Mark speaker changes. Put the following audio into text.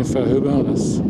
Speaker 1: infraröd alls.